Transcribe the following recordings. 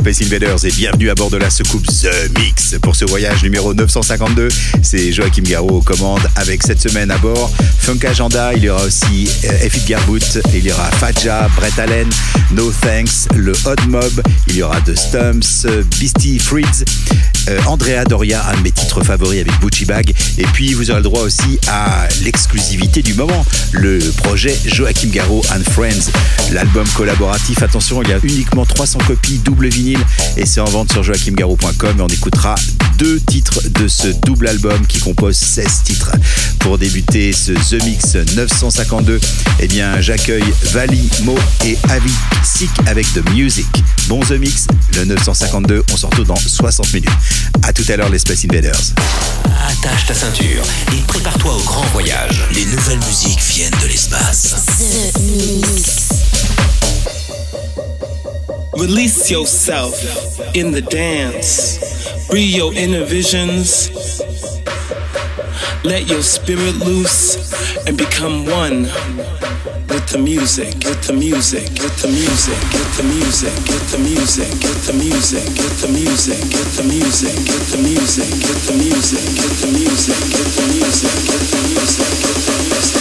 Space Invaders et bienvenue à bord de la soucoupe The Mix pour ce voyage numéro 952. C'est Joachim Garraud aux commandes avec cette semaine à bord Funk Agenda, il y aura aussi euh, Effie Garboot, il y aura Faja, Brett Allen, No Thanks, le Odd Mob, il y aura The Stumps, Beastie Freeds, euh, Andrea Doria, un de mes titres favoris avec Gucci Bag. Et puis vous aurez le droit aussi à l'exclusivité du moment, le projet Joachim Garraud and Friends, l'album collaboratif. Attention, il y a uniquement 300 copies double vinyle et c'est en vente sur joachimgarraud.com et on écoutera deux titres de ce double album qui compose 16 titres. Pour débuter ce The Mix 952, eh bien j'accueille Vali, Mo et Avi Sick avec The Music. Bon The Mix, le 952, on se retrouve dans 60 minutes. A tout à l'heure les Space Invaders. Attache ta ceinture et prépare-toi au grand voyage. Les nouvelles musiques viennent de l'espace. The Mix. Release yourself in the dance. Free your inner visions. Let your spirit loose and become one with the music, with the music, with the music, with the music, with the music, with the music, with the music, with the music, with the music, with the music, with the music, with the music, with the music.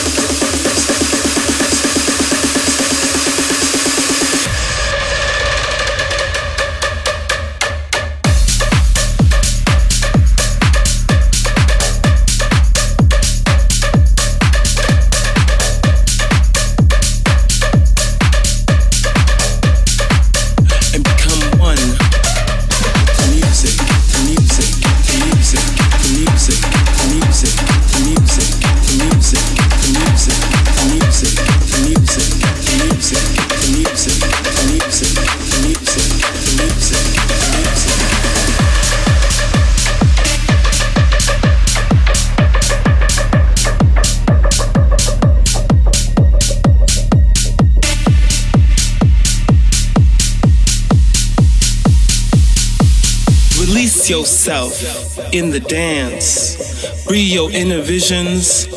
Yourself in the dance. Free your inner visions.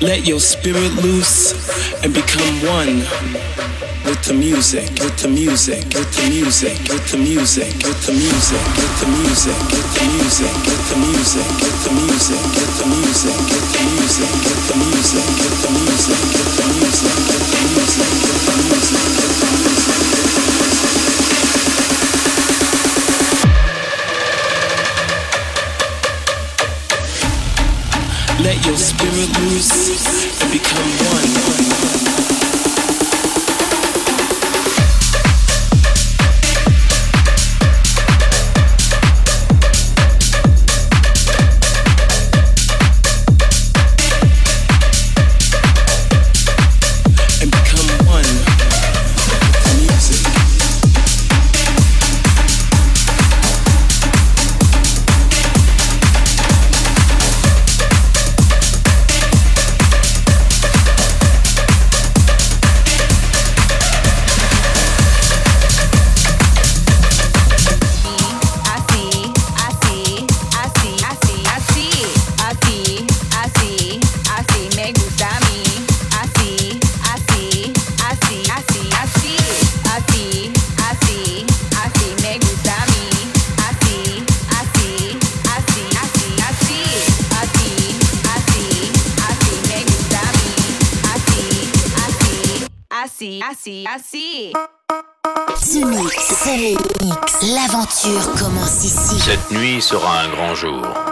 Let your spirit loose and become one with the music, with the music, with the music, with the music, with the music, with the music, with the music, with the music, with the music, with the music, with the music, with the music, with the music, with the music, with the music, with the music. Let your spirit loose and become one. Nuit sera un grand jour.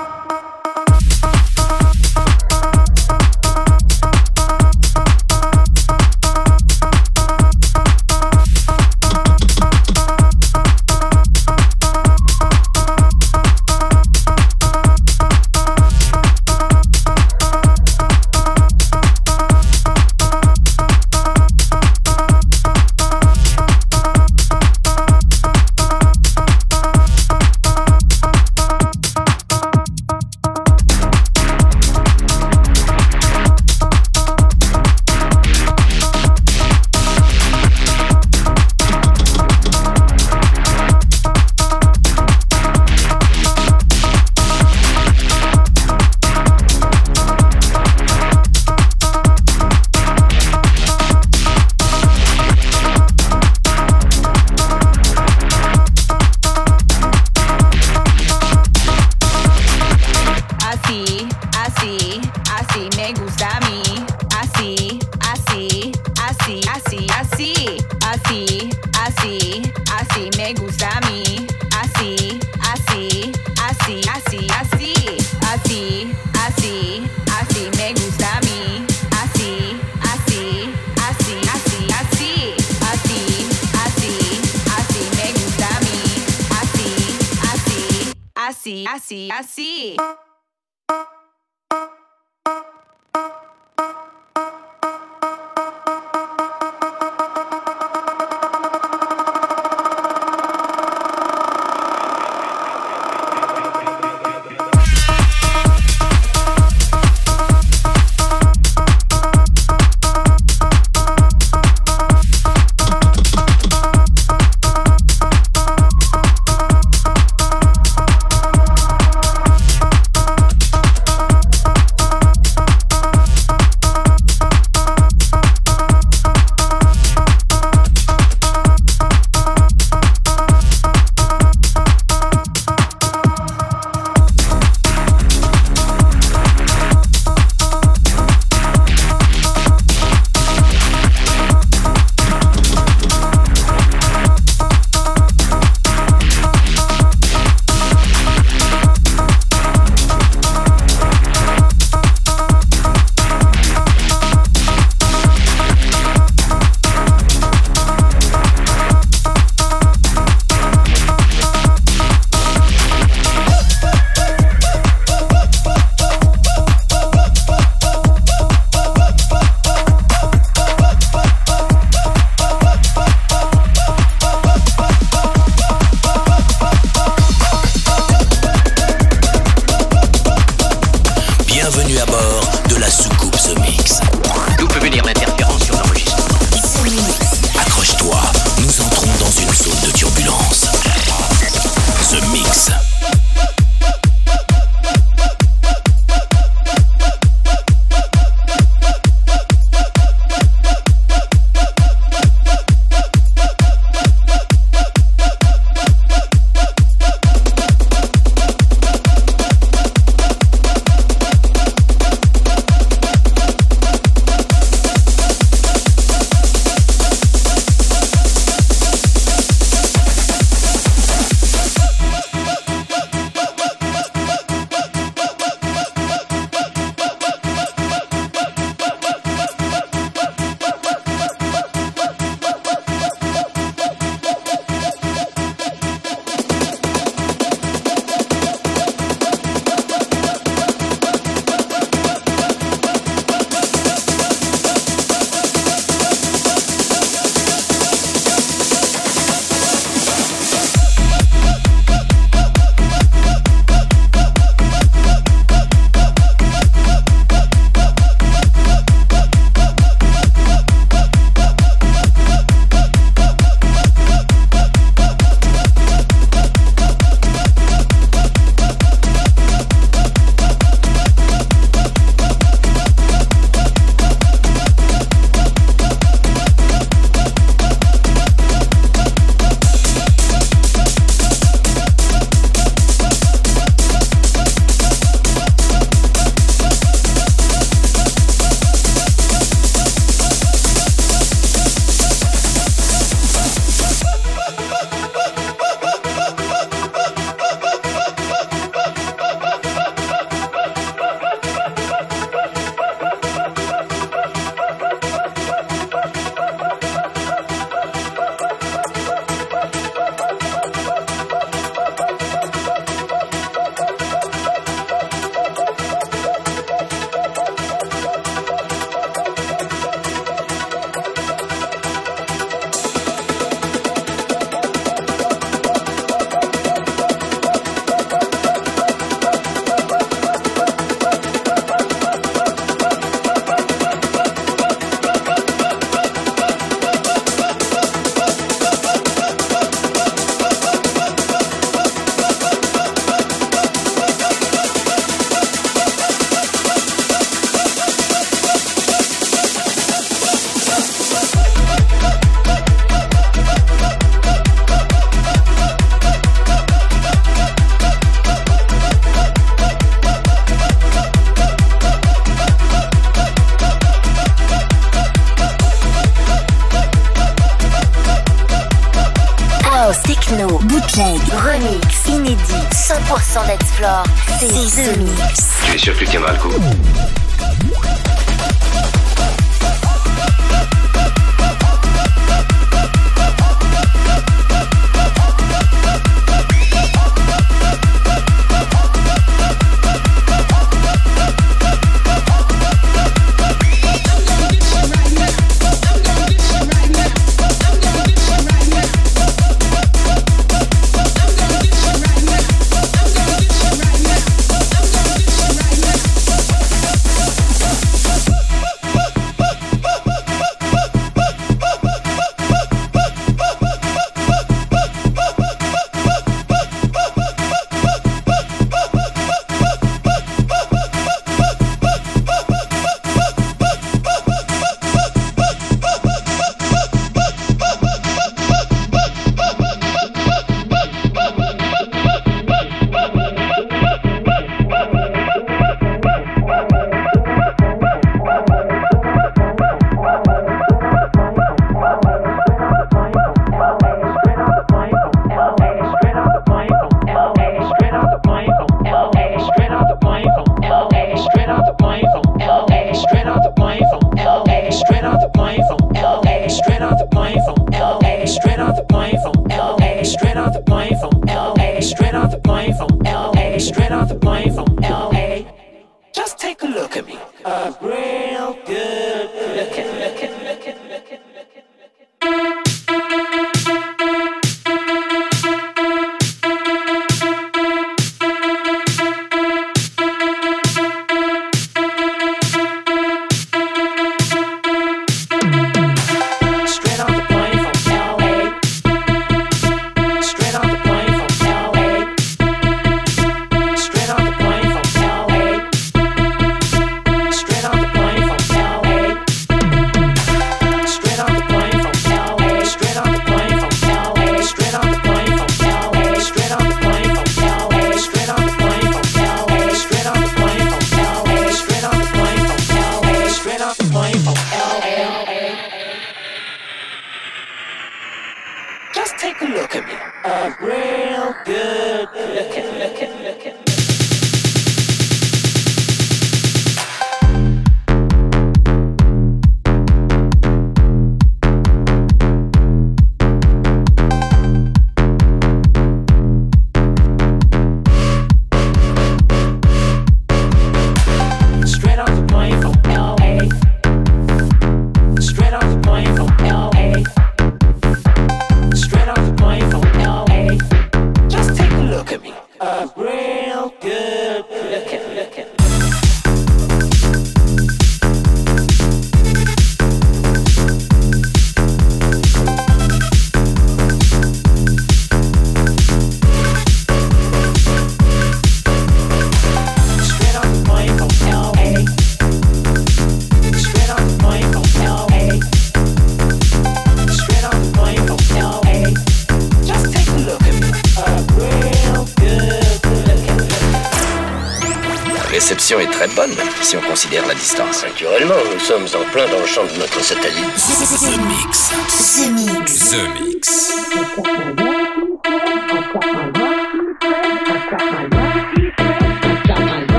Naturellement, nous sommes en plein dans le champ de notre satellite. The Mix. The Mix. The Mix.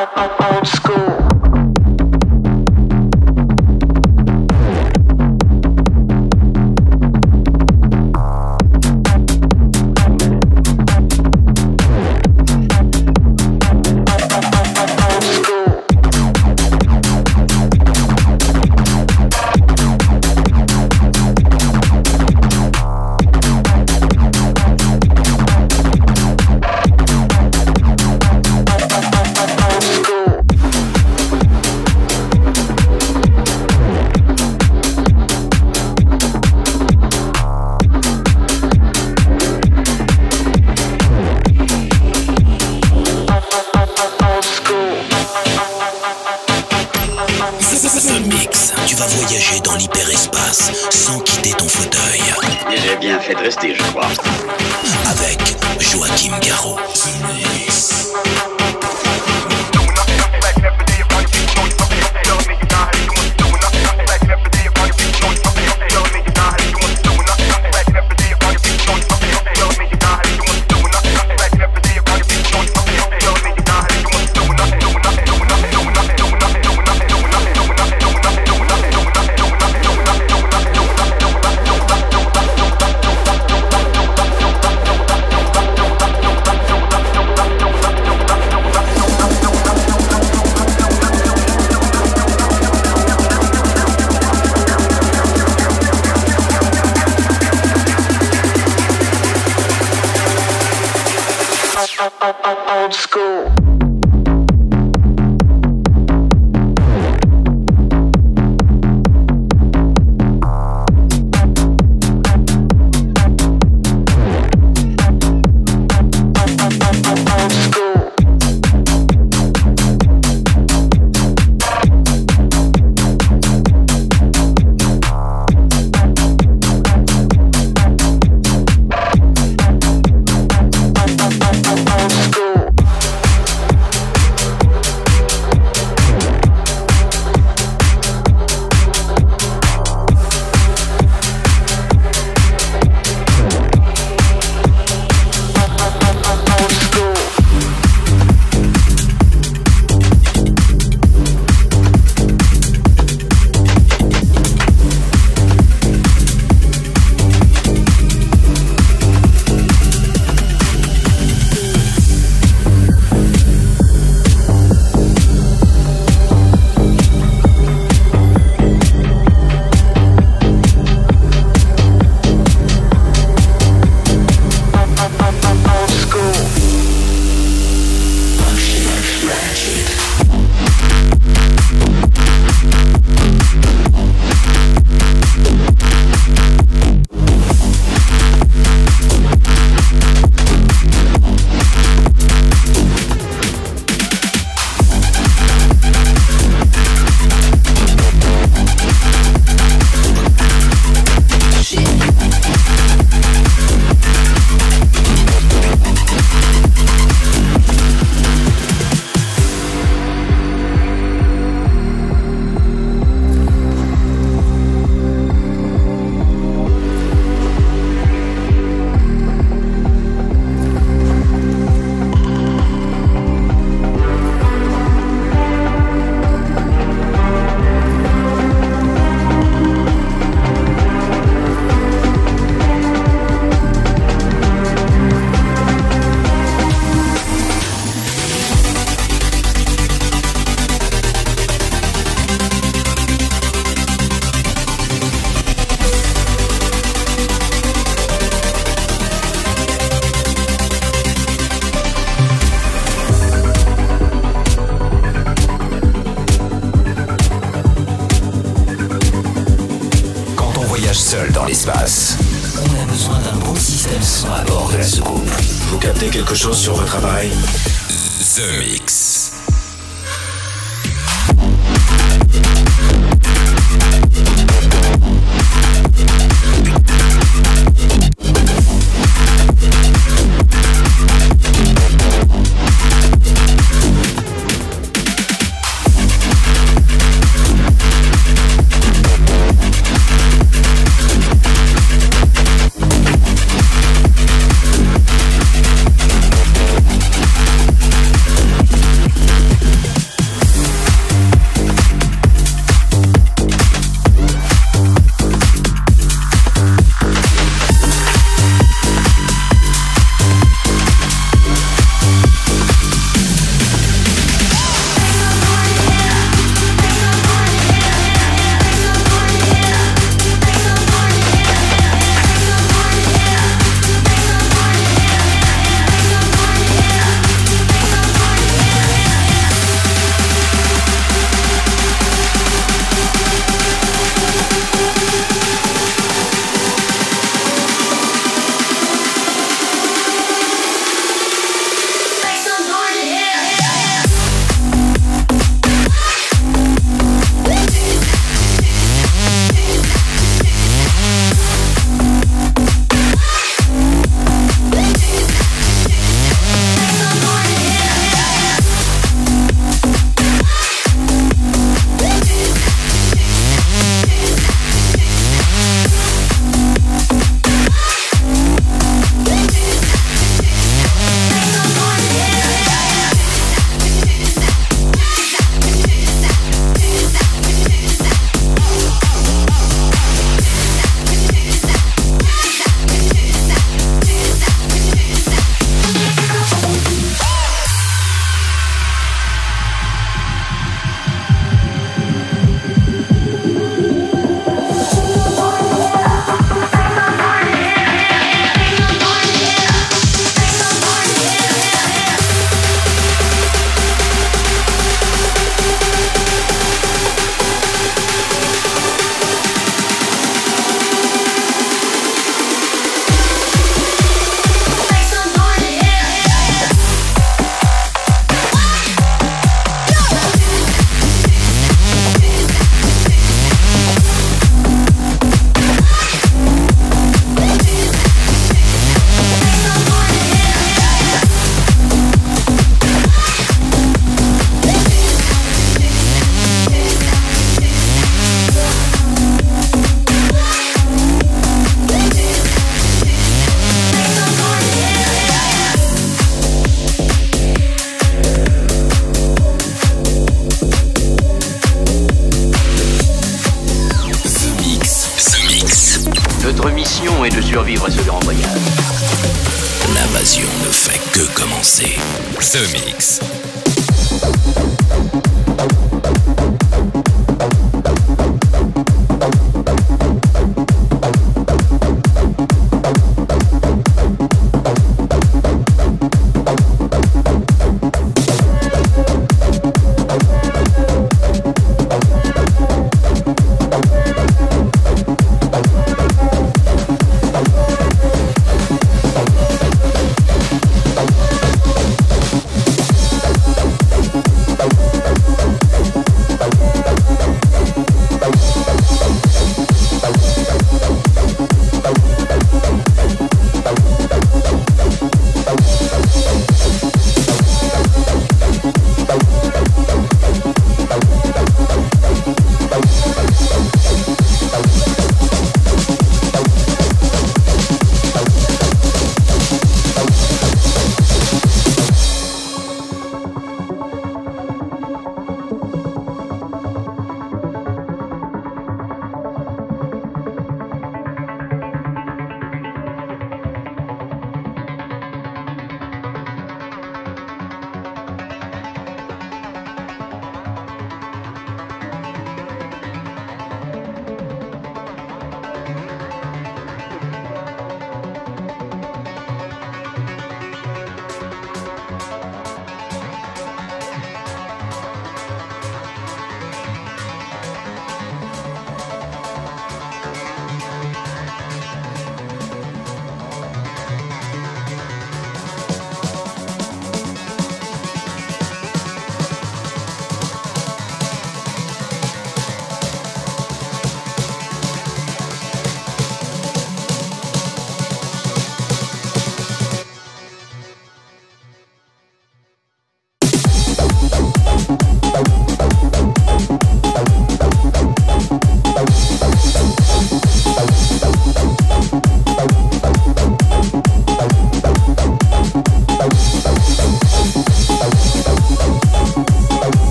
old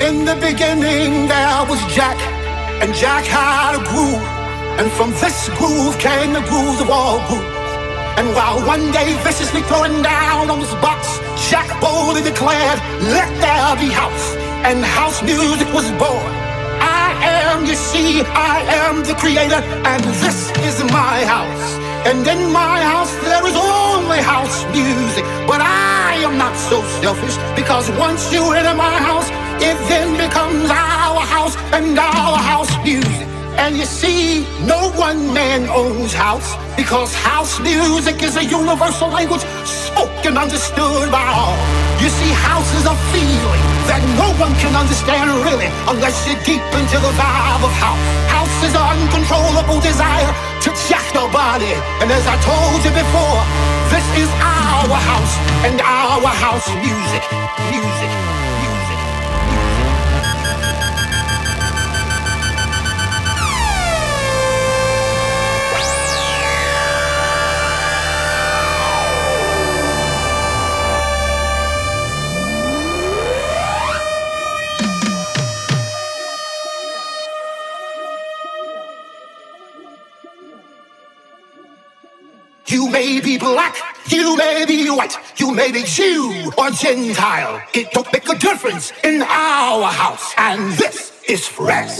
In the beginning there was Jack, and Jack had a groove. And from this groove came the grooves of all grooves. And while one day viciously throwing down on his box, Jack boldly declared, let there be house. And house music was born. I am, you see, I am the creator, and this is my house. And in my house there is only house music. But I am not so selfish, because once you enter my house, it then becomes our house and our house music. And you see, no one man owns house because house music is a universal language spoken, understood by all. You see, house is a feeling that no one can understand really unless you're deep into the vibe of house. House is uncontrollable desire to jack your body. And as I told you before, this is our house and our house. Music. Music. May be black, you may be white, you may be Jew or Gentile. It don't make a difference in our house, and this is fresh.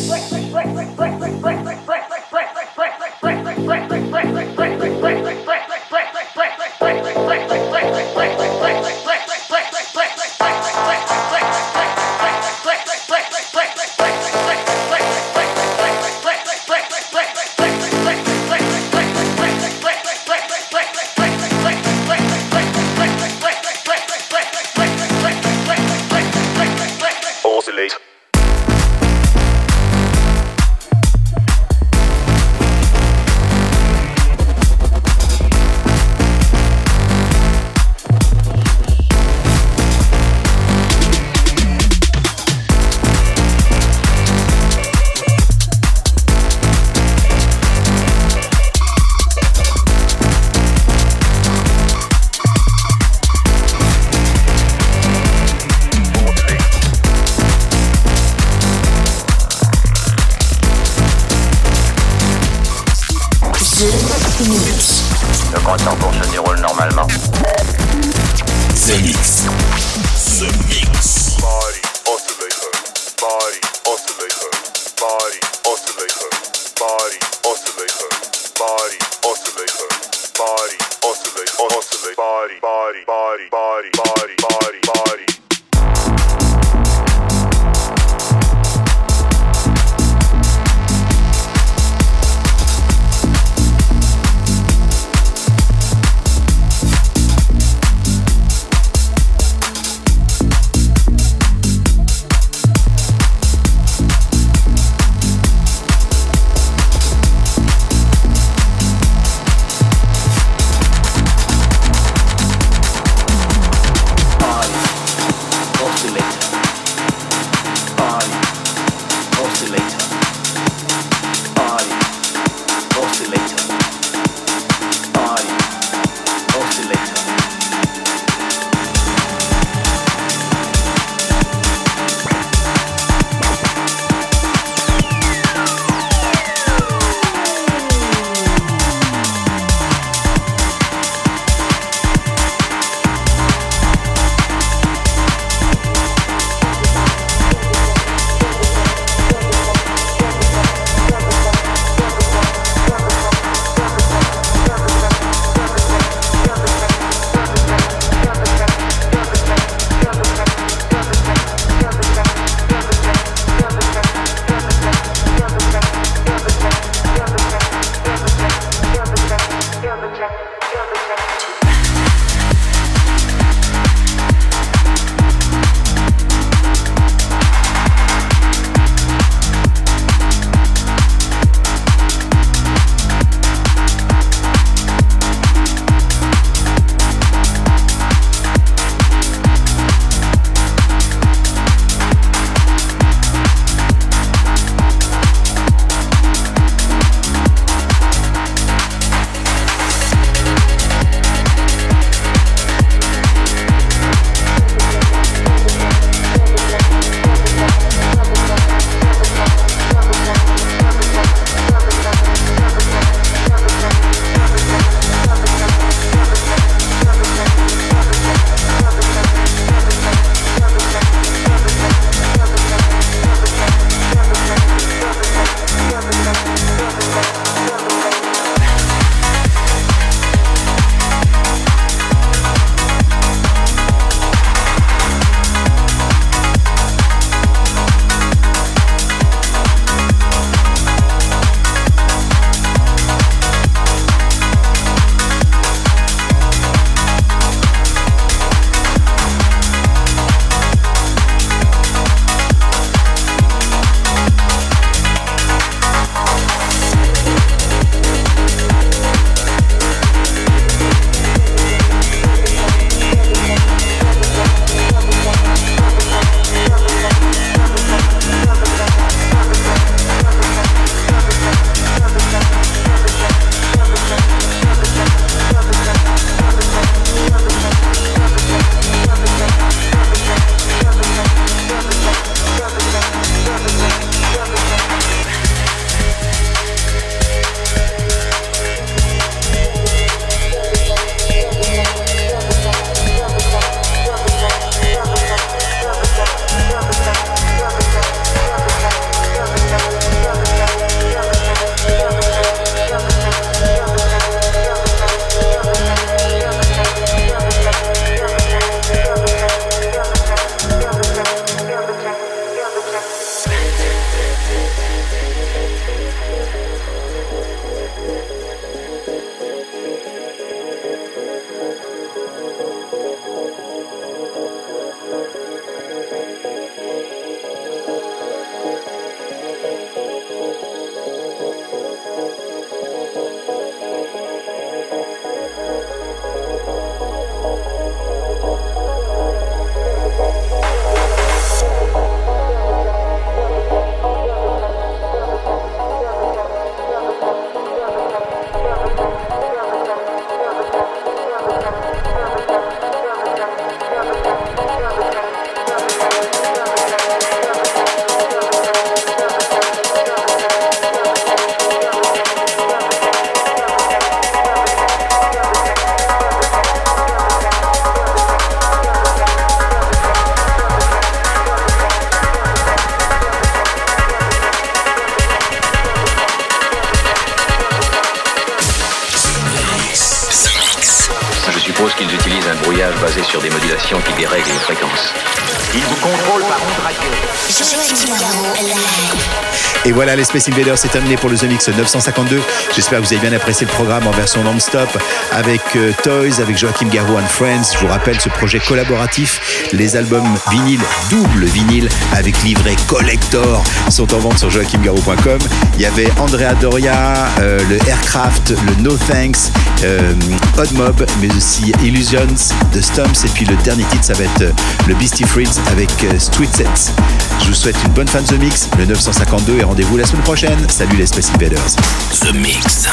Space Invaders, c'est terminé pour le The Mix 952. J'espère que vous avez bien apprécié le programme en version non-stop avec euh, Toys, avec Joachim Garou and Friends. Je vous rappelle ce projet collaboratif. Les albums vinyle, double vinyle, avec livret collector, sont en vente sur joachimgarou.com. Il y avait Andrea Doria, euh, le Aircraft, le No Thanks, euh, Odd Mob, mais aussi Illusions, The Stumps. Et puis le dernier titre, ça va être euh, le Beastie Friends avec Street Sets. Je vous souhaite une bonne fin de The Mix, le 952, et rendez-vous la semaine prochaine. Salut les Space Invaders. The Mix.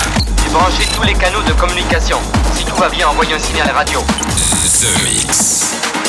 Branchez tous les canaux de communication. Si tout va bien, envoyez un signal radio. The Mix.